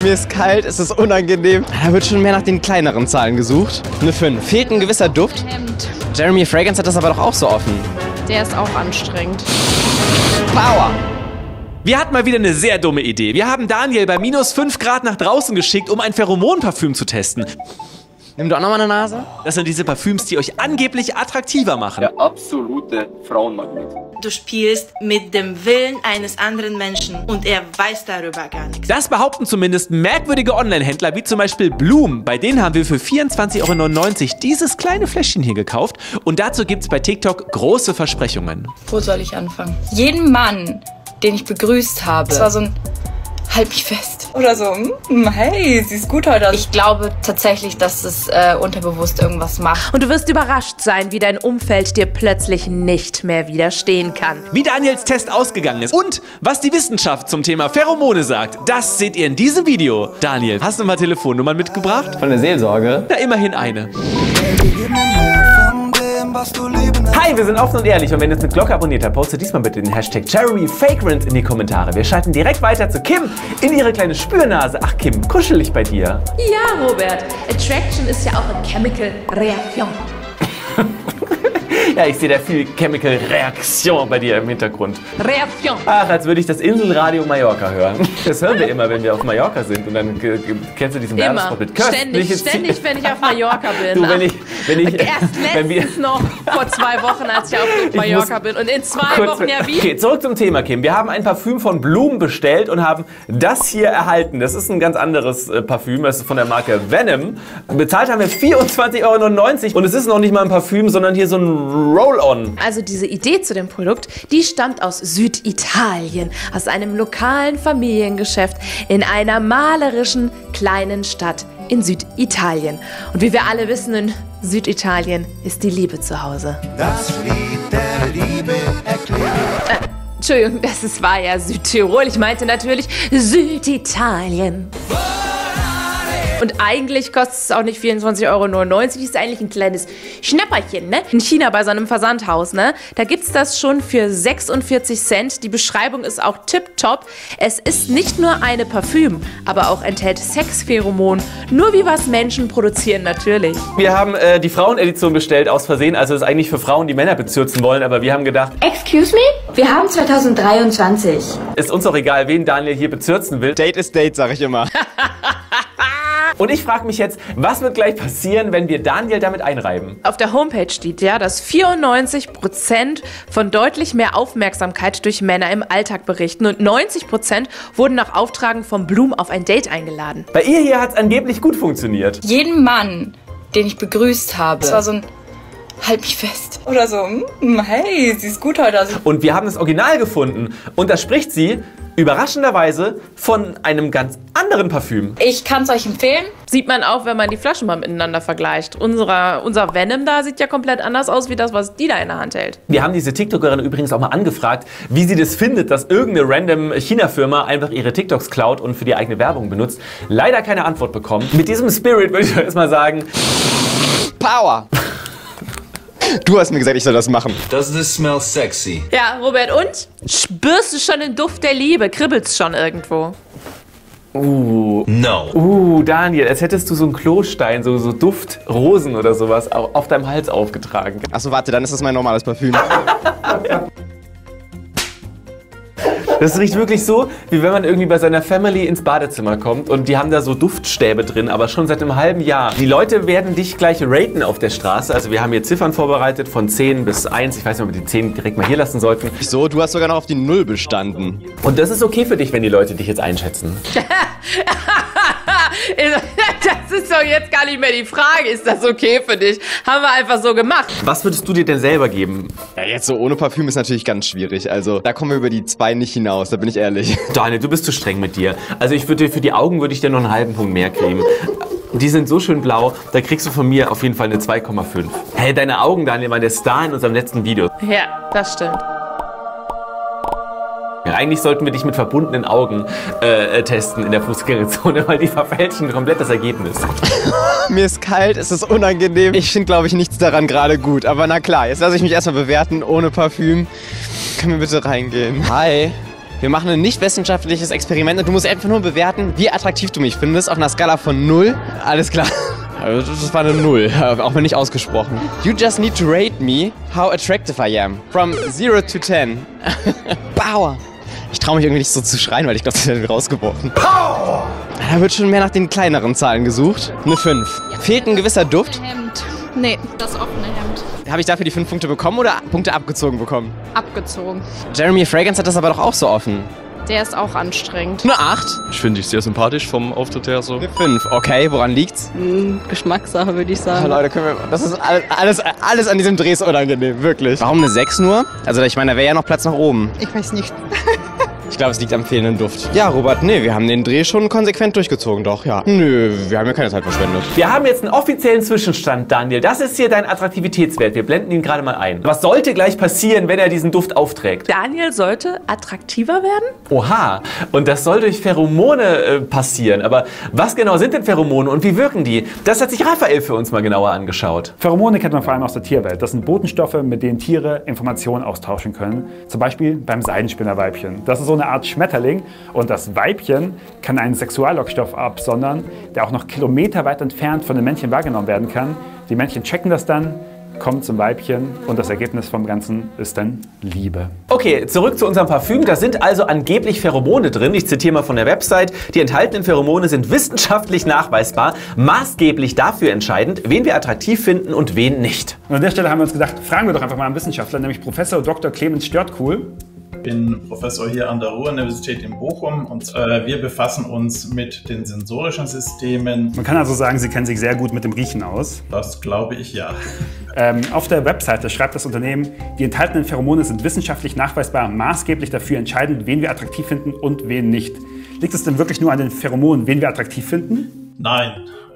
Mir ist kalt, es ist unangenehm. Da wird schon mehr nach den kleineren Zahlen gesucht. Eine 5. Fehlt ein gewisser Duft. Hemd. Jeremy Fragrance hat das aber doch auch so offen. Der ist auch anstrengend. Power! Wir hatten mal wieder eine sehr dumme Idee. Wir haben Daniel bei minus 5 Grad nach draußen geschickt, um ein Pheromonparfüm zu testen. Nimm du auch nochmal eine Nase. Das sind diese Parfüms, die euch angeblich attraktiver machen. Der absolute Frauenmagnet. Du spielst mit dem Willen eines anderen Menschen und er weiß darüber gar nichts. Das behaupten zumindest merkwürdige Online-Händler wie zum Beispiel Bloom. Bei denen haben wir für 24,99 Euro dieses kleine Fläschchen hier gekauft. Und dazu gibt es bei TikTok große Versprechungen. Wo soll ich anfangen? Jeden Mann, den ich begrüßt habe, das war so ein Halt mich fest. Oder so, "Mm, hey, siehst gut heute aus. Ich glaube tatsächlich, dass es äh, unterbewusst irgendwas macht. Und du wirst überrascht sein, wie dein Umfeld dir plötzlich nicht mehr widerstehen kann. Wie Daniels Test ausgegangen ist und was die Wissenschaft zum Thema Pheromone sagt, das seht ihr in diesem Video. Daniel, hast du mal Telefonnummern mitgebracht? Von der Seelsorge. Na, immerhin eine. Hi, wir sind offen und ehrlich und wenn ihr jetzt mit Glocke abonniert habt, postet diesmal bitte den Hashtag JeremyFagrant in die Kommentare. Wir schalten direkt weiter zu Kim in ihre kleine Spürnase. Ach Kim, kuschelig bei dir. Ja, Robert. Attraction ist ja auch eine Chemical Reaktion. Ja, ich sehe da viel Chemical-Reaktion bei dir im Hintergrund. Reaktion. Ach, als würde ich das Inselradio Mallorca hören. Das hören wir immer, wenn wir auf Mallorca sind. Und dann kennst du diesen. Werbespot mit Ständig, ständig, wenn ich auf Mallorca bin. Du, wenn ich, wenn ich, Erst wenn wir, letztens noch, vor zwei Wochen, als ich auf Mallorca bin. Und in zwei Wochen ja wie? Okay, zurück zum Thema, Kim. Wir haben ein Parfüm von Bloom bestellt und haben das hier erhalten. Das ist ein ganz anderes äh, Parfüm. Das ist von der Marke Venom. Bezahlt haben wir 24,99 Euro. Und es ist noch nicht mal ein Parfüm, sondern hier so ein Roll-On. Also diese Idee zu dem Produkt, die stammt aus Süditalien, aus einem lokalen Familiengeschäft in einer malerischen kleinen Stadt in Süditalien. Und wie wir alle wissen, in Süditalien ist die Liebe zu Hause. Das Lied der Liebe erklärt. Entschuldigung, das ist, war ja Südtirol. Ich meinte natürlich Süditalien. Und eigentlich kostet es auch nicht 24,99 Euro. Ist eigentlich ein kleines Schnapperchen, ne? In China bei so einem Versandhaus, ne? Da gibt's das schon für 46 Cent. Die Beschreibung ist auch tipptopp. Es ist nicht nur eine Parfüm, aber auch enthält Sexpheromon. Nur wie was Menschen produzieren, natürlich. Wir haben äh, die Frauenedition bestellt aus Versehen. Also ist eigentlich für Frauen, die Männer bezürzen wollen. Aber wir haben gedacht, Excuse me? Wir haben 2023. ist uns auch egal, wen Daniel hier bezürzen will. Date ist Date, sag ich immer. Und ich frage mich jetzt, was wird gleich passieren, wenn wir Daniel damit einreiben? Auf der Homepage steht ja, dass 94% von deutlich mehr Aufmerksamkeit durch Männer im Alltag berichten und 90% wurden nach Auftragen von Bloom auf ein Date eingeladen. Bei ihr hier hat es angeblich gut funktioniert. Jeden Mann, den ich begrüßt habe, das war so ein Halt mich fest. Oder so, "Mm, hey, siehst gut heute aus. Und wir haben das Original gefunden. Und da spricht sie überraschenderweise von einem ganz anderen Parfüm. Ich kann es euch empfehlen. Sieht man auch, wenn man die Flaschen mal miteinander vergleicht. Unserer, unser Venom da sieht ja komplett anders aus, wie das, was die da in der Hand hält. Wir haben diese TikTokerin übrigens auch mal angefragt, wie sie das findet, dass irgendeine random China-Firma einfach ihre TikToks klaut und für die eigene Werbung benutzt. Leider keine Antwort bekommen. Mit diesem Spirit würde ich doch erstmal sagen, Power! Du hast mir gesagt, ich soll das machen. Does this smell sexy? Ja, Robert, und? Spürst du schon den Duft der Liebe? Kribbelt's schon irgendwo? uh, No. uh, Daniel, als hättest du so einen Klostein, so, so Duftrosen oder sowas au- auf deinem Hals aufgetragen. Achso, warte, dann ist das mein normales Parfüm. Das riecht wirklich so, wie wenn man irgendwie bei seiner Family ins Badezimmer kommt und die haben da so Duftstäbe drin, aber schon seit einem halben Jahr. Die Leute werden dich gleich raten auf der Straße. Also wir haben hier Ziffern vorbereitet von 10 bis 1. Ich weiß nicht, ob wir die 10 direkt mal hier lassen sollten. So, du hast sogar noch auf die Null bestanden. Und das ist okay für dich, wenn die Leute dich jetzt einschätzen. Das ist doch jetzt gar nicht mehr die Frage. Ist das okay für dich? Haben wir einfach so gemacht. Was würdest du dir denn selber geben? Ja, jetzt so ohne Parfüm ist natürlich ganz schwierig. Also, da kommen wir über die zwei nicht hinaus, da bin ich ehrlich. Daniel, du bist zu streng mit dir. Also ich würde dir für die Augen würde ich dir noch einen halben Punkt mehr cremen. Die sind so schön blau, da kriegst du von mir auf jeden Fall eine 2,5. Hey, deine Augen, Daniel, waren der Star in unserem letzten Video. Ja, das stimmt. Eigentlich sollten wir dich mit verbundenen Augen äh, äh, testen in der Fußgängerzone, weil die verfälschen komplett das Ergebnis. Mir ist kalt, es ist unangenehm. Ich finde, glaube ich, nichts daran gerade gut. Aber na klar, jetzt lasse ich mich erstmal bewerten ohne Parfüm. Können wir bitte reingehen? Hi. Wir machen ein nicht wissenschaftliches Experiment und du musst einfach nur bewerten, wie attraktiv du mich findest auf einer Skala von 0. Alles klar. Also das war eine 0, auch wenn nicht ausgesprochen. You just need to rate me how attractive I am. From 0 to 10. Power. Ich traue mich irgendwie nicht so zu schreien, weil ich glaube, das wird rausgeworfen. Power! Da wird schon mehr nach den kleineren Zahlen gesucht. Eine 5. Fehlt ein gewisser Duft. Hemd. Nee, das offene Hemd. Habe ich dafür die 5 Punkte bekommen oder Punkte abgezogen bekommen? Abgezogen. Jeremy Fragrance hat das aber doch auch so offen. Der ist auch anstrengend. Eine 8. Ich finde dich sehr sympathisch vom Auftritt her so. Eine 5. Okay, woran liegt's? Geschmackssache, würde ich sagen. Leute, können wir. Das ist all- alles, alles an diesem Dreh ist unangenehm, wirklich. Warum eine 6 nur? Also, ich meine, da wäre ja noch Platz nach oben. Ich weiß nicht. Ich glaube, es liegt am fehlenden Duft. Ja, Robert, nee, wir haben den Dreh schon konsequent durchgezogen, doch, ja. Nö, wir haben ja keine Zeit verschwendet. Wir haben jetzt einen offiziellen Zwischenstand, Daniel. Das ist hier dein Attraktivitätswert. Wir blenden ihn gerade mal ein. Was sollte gleich passieren, wenn er diesen Duft aufträgt? Daniel sollte attraktiver werden? Oha, und das soll durch Pheromone äh, passieren. Aber was genau sind denn Pheromone und wie wirken die? Das hat sich Raphael für uns mal genauer angeschaut. Pheromone kennt man vor allem aus der Tierwelt. Das sind Botenstoffe, mit denen Tiere Informationen austauschen können. Zum Beispiel beim Seidenspinnerweibchen. Das ist so eine Art Schmetterling und das Weibchen kann einen Sexuallockstoff absondern, der auch noch kilometerweit entfernt von den Männchen wahrgenommen werden kann. Die Männchen checken das dann, kommen zum Weibchen und das Ergebnis vom Ganzen ist dann Liebe. Okay, zurück zu unserem Parfüm. Da sind also angeblich Pheromone drin. Ich zitiere mal von der Website. Die enthaltenen Pheromone sind wissenschaftlich nachweisbar, maßgeblich dafür entscheidend, wen wir attraktiv finden und wen nicht. Und an der Stelle haben wir uns gedacht, fragen wir doch einfach mal einen Wissenschaftler, nämlich Professor Dr. Clemens Störtkuhl. Ich bin Professor hier an der Ruhr-Universität in Bochum und äh, wir befassen uns mit den sensorischen Systemen. Man kann also sagen, Sie kennen sich sehr gut mit dem Riechen aus. Das glaube ich ja. Ähm, auf der Webseite schreibt das Unternehmen, die enthaltenen Pheromone sind wissenschaftlich nachweisbar maßgeblich dafür entscheidend, wen wir attraktiv finden und wen nicht. Liegt es denn wirklich nur an den Pheromonen, wen wir attraktiv finden? Nein,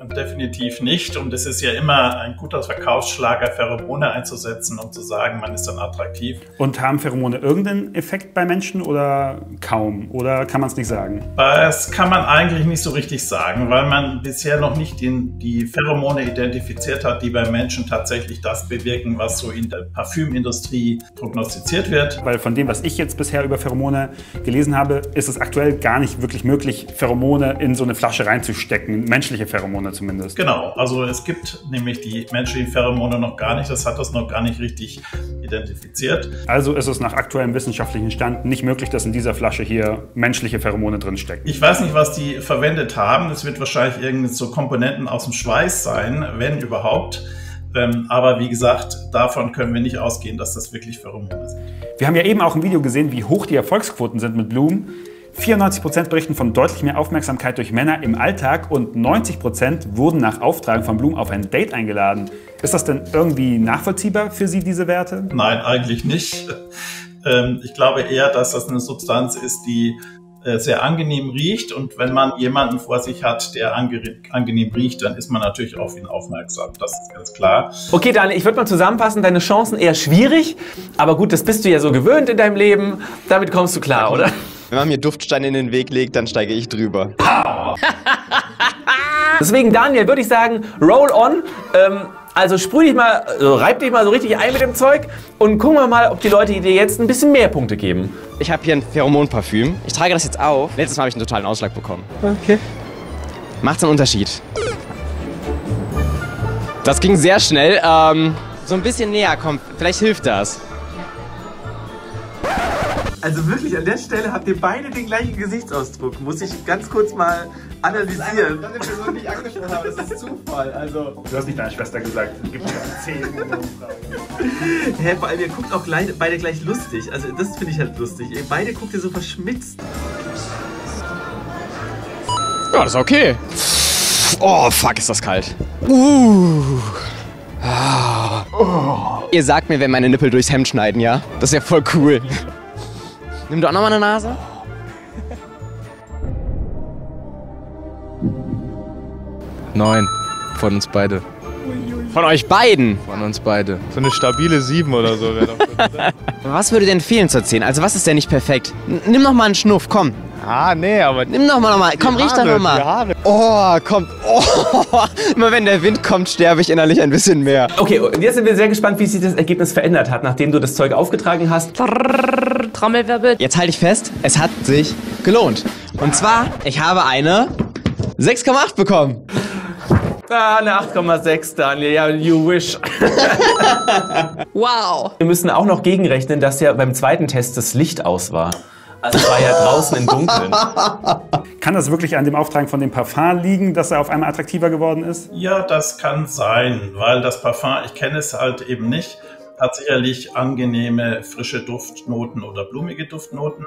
definitiv nicht. Und es ist ja immer ein guter Verkaufsschlager, Pheromone einzusetzen, um zu sagen, man ist dann attraktiv. Und haben Pheromone irgendeinen Effekt bei Menschen oder kaum? Oder kann man es nicht sagen? Das kann man eigentlich nicht so richtig sagen, weil man bisher noch nicht den, die Pheromone identifiziert hat, die bei Menschen tatsächlich das bewirken, was so in der Parfümindustrie prognostiziert wird. Weil von dem, was ich jetzt bisher über Pheromone gelesen habe, ist es aktuell gar nicht wirklich möglich, Pheromone in so eine Flasche reinzustecken. Menschliche Pheromone zumindest. Genau, also es gibt nämlich die menschlichen Pheromone noch gar nicht, das hat das noch gar nicht richtig identifiziert. Also ist es nach aktuellem wissenschaftlichen Stand nicht möglich, dass in dieser Flasche hier menschliche Pheromone drinstecken. Ich weiß nicht, was die verwendet haben. Es wird wahrscheinlich irgendwie so Komponenten aus dem Schweiß sein, wenn überhaupt. Ähm, aber wie gesagt, davon können wir nicht ausgehen, dass das wirklich Pheromone sind. Wir haben ja eben auch im Video gesehen, wie hoch die Erfolgsquoten sind mit Blumen. 94% berichten von deutlich mehr Aufmerksamkeit durch Männer im Alltag und 90% wurden nach Auftragen von Blumen auf ein Date eingeladen. Ist das denn irgendwie nachvollziehbar für Sie, diese Werte? Nein, eigentlich nicht. Ähm, ich glaube eher, dass das eine Substanz ist, die äh, sehr angenehm riecht und wenn man jemanden vor sich hat, der ange angenehm riecht, dann ist man natürlich auf ihn aufmerksam. Das ist ganz klar. Okay, Daniel, ich würde mal zusammenfassen, deine Chancen eher schwierig, aber gut, das bist du ja so gewöhnt in deinem Leben. Damit kommst du klar, oder? Wenn man mir Duftsteine in den Weg legt, dann steige ich drüber. Deswegen, Daniel, würde ich sagen, roll on. Ähm, also sprüh dich mal, also reib dich mal so richtig ein mit dem Zeug und gucken wir mal, ob die Leute dir jetzt ein bisschen mehr Punkte geben. Ich habe hier ein Pheromonparfüm. Ich trage das jetzt auf. Letztes Mal habe ich einen totalen Ausschlag bekommen. Okay. Macht's einen Unterschied. Das ging sehr schnell. Ähm, so ein bisschen näher kommt. Vielleicht hilft das. Also wirklich, an der Stelle habt ihr beide den gleichen Gesichtsausdruck. Muss ich ganz kurz mal analysieren. Das ist Person, die ich angesprochen habe. Das ist Zufall. Also. Du hast nicht deiner Schwester gesagt, gibt ja zehn Hä, vor allem, ihr guckt auch gleich, beide gleich lustig. Also das finde ich halt lustig. Ihr beide guckt ihr so verschmitzt. Ja, das ist okay. Oh, fuck, ist das kalt. Uh. Ah. Oh. Ihr sagt mir, wenn meine Nippel durchs Hemd schneiden, ja? Das ist ja voll cool. Nimm du auch nochmal eine Nase? Neun. Von uns beide. Von euch beiden? Von uns beide. So eine stabile Sieben oder so wäre doch. Was würde denn fehlen zur 10? Also was ist denn nicht perfekt? N nimm noch mal einen Schnuff, komm. Ah, nee, aber. Nimm doch mal nochmal. Komm, riech doch Haare, nochmal. Haare. Oh, kommt. Oh. Immer wenn der Wind kommt, sterbe ich innerlich ein bisschen mehr. Okay, und jetzt sind wir sehr gespannt, wie sich das Ergebnis verändert hat, nachdem du das Zeug aufgetragen hast. Trommelwirbel. Jetzt halte ich fest, es hat sich gelohnt. Und zwar, ich habe eine 6,8 bekommen. Ah, eine 8,6, Daniel. Ja, you wish. Wow. Wir müssen auch noch gegenrechnen, dass ja beim zweiten Test das Licht aus war. Also es war ja draußen im Dunkeln. Kann das wirklich an dem Auftragen von dem Parfum liegen, dass er auf einmal attraktiver geworden ist? Ja, das kann sein, weil das Parfum, ich kenne es halt eben nicht, hat sicherlich angenehme frische Duftnoten oder blumige Duftnoten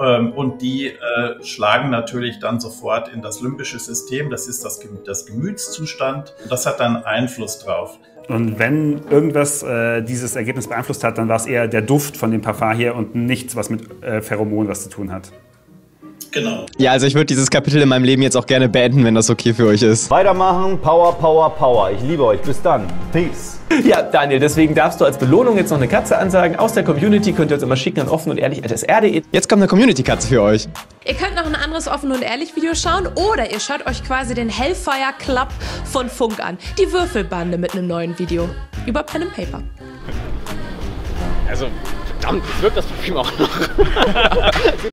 ähm, und die äh, schlagen natürlich dann sofort in das limbische System, das ist das, das Gemütszustand, das hat dann Einfluss drauf. Und wenn irgendwas äh, dieses Ergebnis beeinflusst hat, dann war es eher der Duft von dem Parfum hier und nichts, was mit äh, Pheromon was zu tun hat. Genau. Ja, also ich würde dieses Kapitel in meinem Leben jetzt auch gerne beenden, wenn das okay für euch ist. Weitermachen, Power, Power, Power. Ich liebe euch. Bis dann. Peace. Ja, Daniel, deswegen darfst du als Belohnung jetzt noch eine Katze ansagen. Aus der Community könnt ihr uns immer schicken an offen und ehrlich sr.de. Jetzt kommt eine Community-Katze für euch. Ihr könnt noch ein anderes Offen und Ehrlich Video schauen oder ihr schaut euch quasi den Hellfire Club von Funk an. Die Würfelbande mit einem neuen Video. Über Pen and Paper. Also, verdammt, wirkt das Parfüm auch noch.